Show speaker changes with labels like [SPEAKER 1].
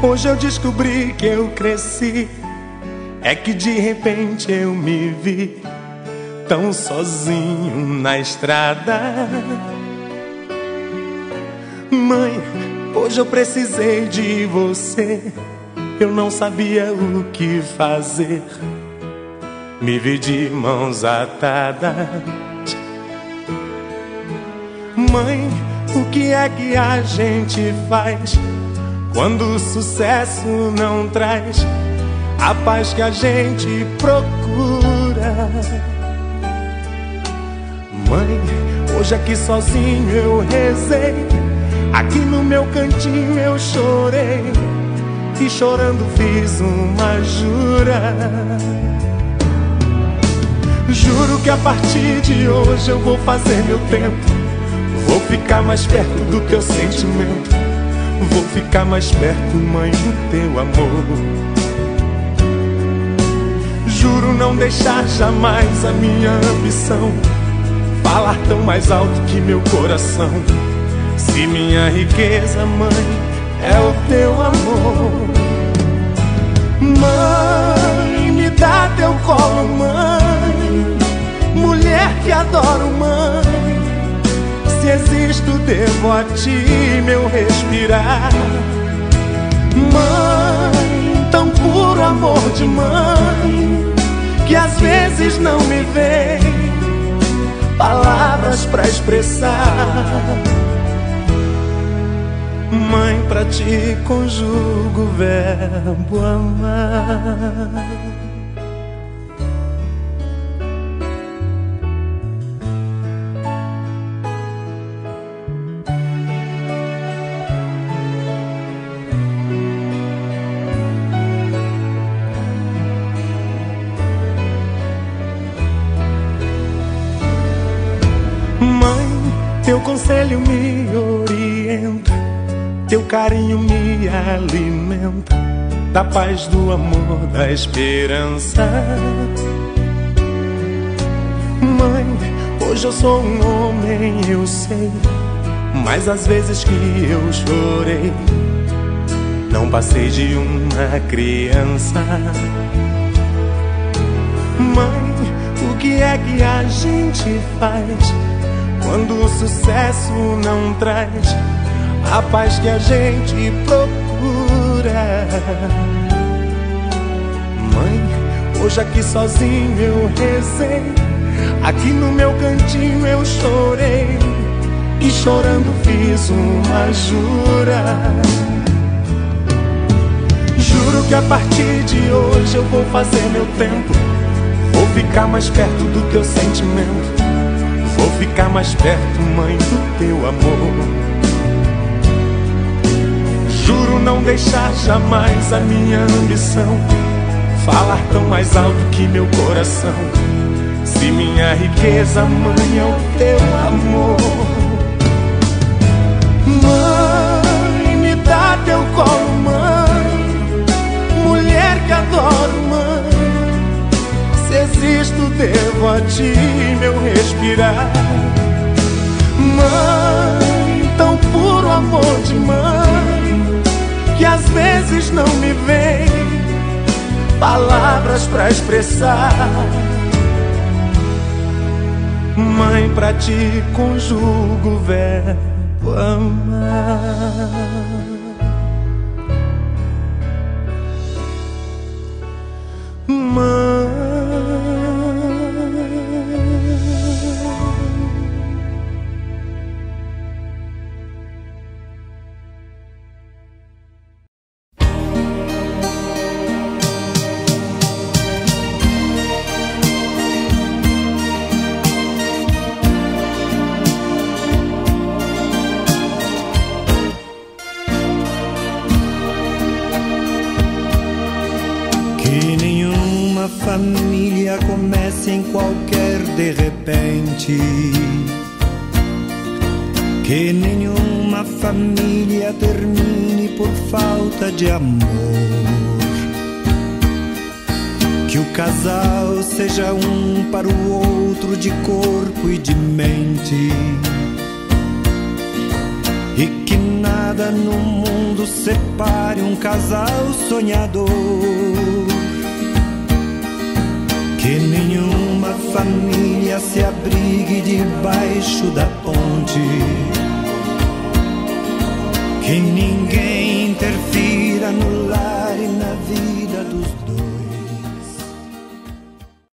[SPEAKER 1] Hoje eu descobri que eu cresci, é que de repente eu me vi tão sozinho na estrada. Mãe, hoje eu precisei de você. Eu não sabia o que fazer. Me vi de mãos atadas. Mãe, o que é que a gente faz quando o sucesso não traz a paz que a gente procura? Mãe, hoje aqui sozinho eu rezei, aqui no meu cantinho eu chorei e chorando fiz uma jura. Juro que a partir de hoje eu vou fazer meu tempo. Vou ficar mais perto do teu sentimento. Vou ficar mais perto, mãe, do teu amor. Juro não deixar jamais a minha ambição falar tão mais alto que meu coração. Se minha riqueza, mãe, é o teu amor. Mãe, me dá teu colo, mãe. Mulher que adoro, mãe. Se existo, devo a ti meu respirar. Mãe, tão puro amor de mãe, que às vezes não me vem palavras para expressar. Mãe, pra ti conjugo o verbo amar. Conselho me orienta, teu carinho me alimenta, da paz, do amor, da esperança. Mãe, hoje eu sou um homem, eu sei, mas às vezes que eu chorei, não passei de uma criança. Mãe, o que é que a gente faz quando o sucesso não traz a paz que a gente procura? Mãe, hoje aqui sozinho eu rezei, aqui no meu cantinho eu chorei e chorando fiz uma jura. Juro que a partir de hoje eu vou fazer meu tempo. Vou ficar mais perto do teu sentimento. Vou ficar mais perto, mãe, do teu amor. Juro não deixar jamais a minha ambição falar tão mais alto que meu coração. Se minha riqueza, mãe, é o teu amor. Mãe, me dá teu colo, vezes não me vem palavras pra expressar. Mãe, pra ti conjugo o verbo amar. Mãe.
[SPEAKER 2] Família comece em qualquer de repente. Que nenhuma família termine por falta de amor. Que o casal seja um para o outro de corpo e de mente. E que nada nada no mundo separe um casal sonhador. Que nenhuma família se abrigue debaixo da ponte. Que ninguém